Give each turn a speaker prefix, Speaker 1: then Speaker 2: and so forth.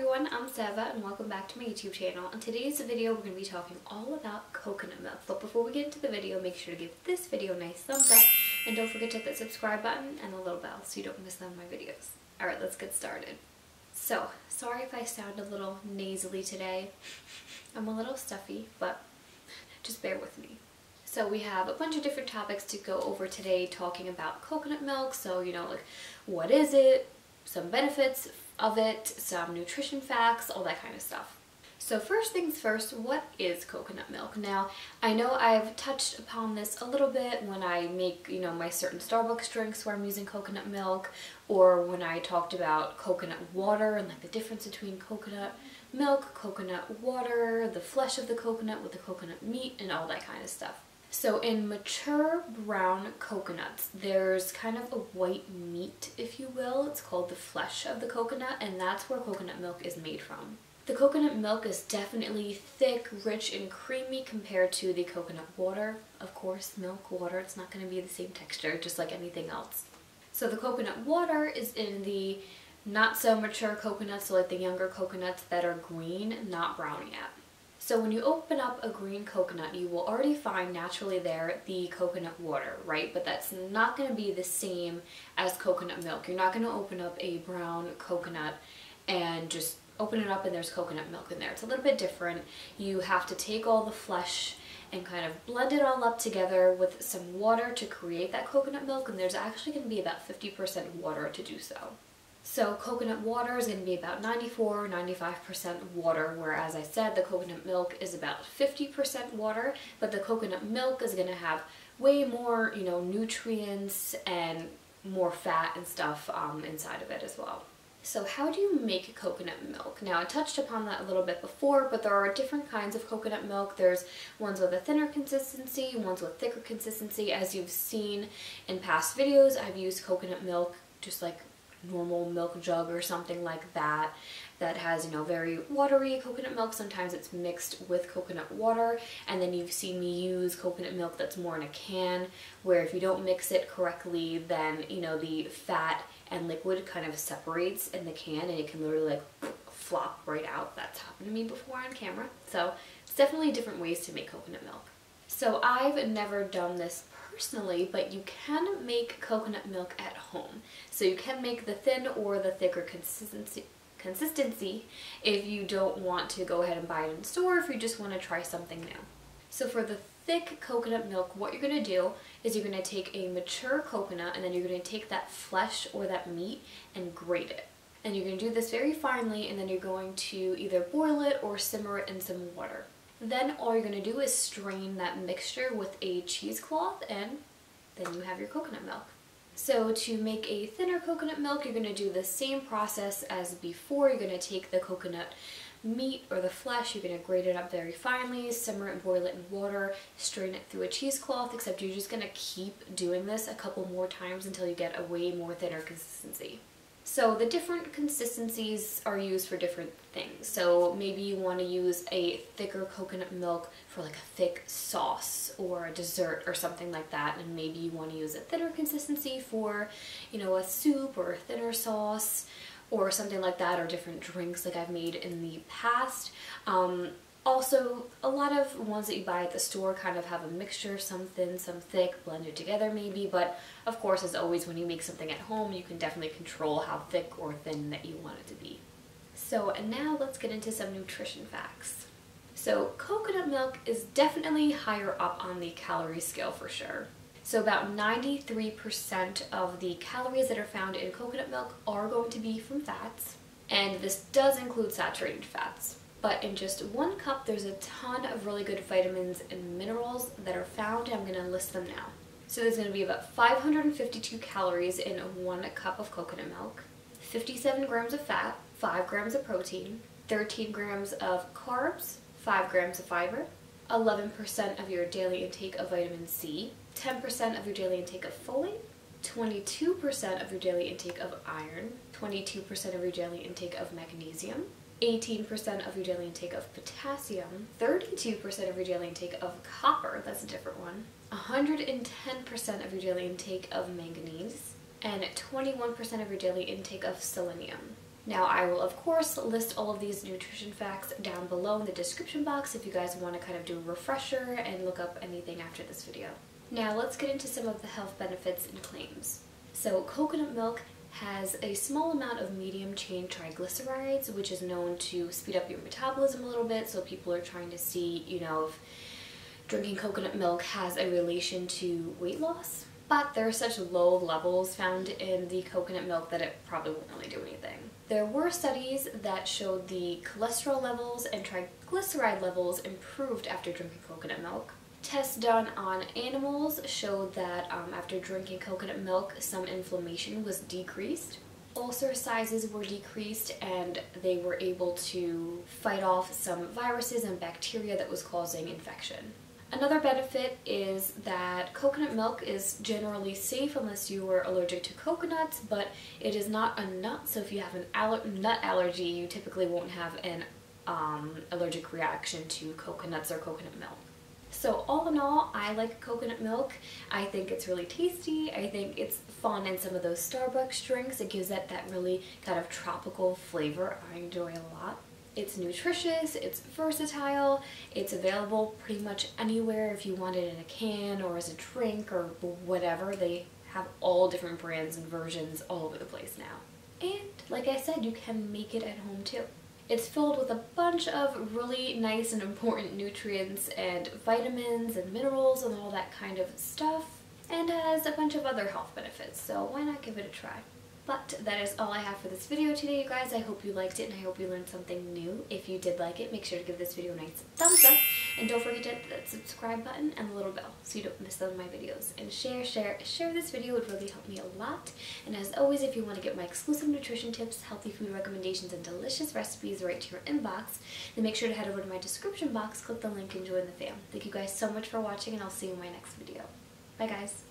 Speaker 1: and welcome back to my YouTube channel. In today's video we're going to be talking all about coconut milk. But before we get into the video, make sure to give this video a nice thumbs up and don't forget to hit that subscribe button and the little bell so you don't miss none of my videos. Alright, let's get started. So, sorry if I sound a little nasally today. I'm a little stuffy, but just bear with me. So we have a bunch of different topics to go over today talking about coconut milk. So, you know, like what is it, some benefits of it, some nutrition facts, all that kind of stuff. So first things first, what is coconut milk? Now, I know I've touched upon this a little bit when I make, you know, my certain Starbucks drinks where I'm using coconut milk, or when I talked about coconut water and like the difference between coconut milk, coconut water, the flesh of the coconut with the coconut meat, and all that kind of stuff. So in mature brown coconuts, there's kind of a white meat, if you will. It's called the flesh of the coconut, and that's where coconut milk is made from. The coconut milk is definitely thick, rich, and creamy compared to the coconut water. Of course, milk, water, it's not going to be the same texture, just like anything else. So the coconut water is in the not so mature coconuts, so like the younger coconuts that are green, not brown yet. So when you open up a green coconut, you will already find naturally there the coconut water, right? But that's not going to be the same as coconut milk. You're not going to open up a brown coconut and just open it up and there's coconut milk in there. It's a little bit different. You have to take all the flesh and kind of blend it all up together with some water to create that coconut milk and there's actually going to be about 50% water to do so. So coconut water is going to be about 94-95% water, whereas I said the coconut milk is about 50% water, but the coconut milk is going to have way more, you know, nutrients and more fat and stuff um, inside of it as well. So how do you make coconut milk? Now I touched upon that a little bit before, but there are different kinds of coconut milk. There's ones with a thinner consistency, ones with thicker consistency. As you've seen in past videos, I've used coconut milk just like normal milk jug or something like that that has, you know, very watery coconut milk. Sometimes it's mixed with coconut water. And then you've seen me use coconut milk that's more in a can where if you don't mix it correctly, then, you know, the fat and liquid kind of separates in the can and it can literally like flop right out. That's happened to me before on camera. So it's definitely different ways to make coconut milk. So I've never done this personally, but you can make coconut milk at home. So you can make the thin or the thicker consistency consistency if you don't want to go ahead and buy it in store if you just want to try something new. So for the thick coconut milk, what you're going to do is you're going to take a mature coconut and then you're going to take that flesh or that meat and grate it. And you're going to do this very finely and then you're going to either boil it or simmer it in some water. Then all you're going to do is strain that mixture with a cheesecloth and then you have your coconut milk. So to make a thinner coconut milk, you're going to do the same process as before. You're going to take the coconut meat or the flesh, you're going to grate it up very finely, simmer it boil it in water, strain it through a cheesecloth, except you're just going to keep doing this a couple more times until you get a way more thinner consistency. So the different consistencies are used for different things. So maybe you want to use a thicker coconut milk for like a thick sauce or a dessert or something like that. And maybe you want to use a thinner consistency for, you know, a soup or a thinner sauce or something like that or different drinks like I've made in the past. Um, also, a lot of ones that you buy at the store kind of have a mixture, some thin, some thick, blended together maybe, but of course, as always, when you make something at home, you can definitely control how thick or thin that you want it to be. So and now let's get into some nutrition facts. So coconut milk is definitely higher up on the calorie scale for sure. So about 93% of the calories that are found in coconut milk are going to be from fats, and this does include saturated fats. But in just one cup, there's a ton of really good vitamins and minerals that are found, I'm going to list them now. So there's going to be about 552 calories in one cup of coconut milk, 57 grams of fat, 5 grams of protein, 13 grams of carbs, 5 grams of fiber, 11% of your daily intake of vitamin C, 10% of your daily intake of folate, 22% of your daily intake of iron, 22% of your daily intake of magnesium, 18% of your daily intake of potassium, 32% of your daily intake of copper, that's a different one, 110% of your daily intake of manganese, and 21% of your daily intake of selenium. Now I will of course list all of these nutrition facts down below in the description box if you guys want to kind of do a refresher and look up anything after this video. Now let's get into some of the health benefits and claims. So coconut milk has a small amount of medium chain triglycerides, which is known to speed up your metabolism a little bit. So people are trying to see, you know, if drinking coconut milk has a relation to weight loss. But there are such low levels found in the coconut milk that it probably won't really do anything. There were studies that showed the cholesterol levels and triglyceride levels improved after drinking coconut milk. Tests done on animals showed that um, after drinking coconut milk, some inflammation was decreased. Ulcer sizes were decreased and they were able to fight off some viruses and bacteria that was causing infection. Another benefit is that coconut milk is generally safe unless you are allergic to coconuts, but it is not a nut, so if you have an aller nut allergy, you typically won't have an um, allergic reaction to coconuts or coconut milk. So all in all, I like coconut milk. I think it's really tasty. I think it's fun in some of those Starbucks drinks. It gives it that really kind of tropical flavor I enjoy a lot. It's nutritious, it's versatile, it's available pretty much anywhere if you want it in a can or as a drink or whatever. They have all different brands and versions all over the place now. And like I said, you can make it at home too. It's filled with a bunch of really nice and important nutrients and vitamins and minerals and all that kind of stuff and has a bunch of other health benefits, so why not give it a try? But that is all I have for this video today, you guys. I hope you liked it and I hope you learned something new. If you did like it, make sure to give this video a nice thumbs up. And don't forget to hit that subscribe button and the little bell so you don't miss out on my videos. And share, share, share this video would really help me a lot. And as always, if you want to get my exclusive nutrition tips, healthy food recommendations, and delicious recipes right to your inbox, then make sure to head over to my description box, click the link, and join the fam. Thank you guys so much for watching, and I'll see you in my next video. Bye, guys.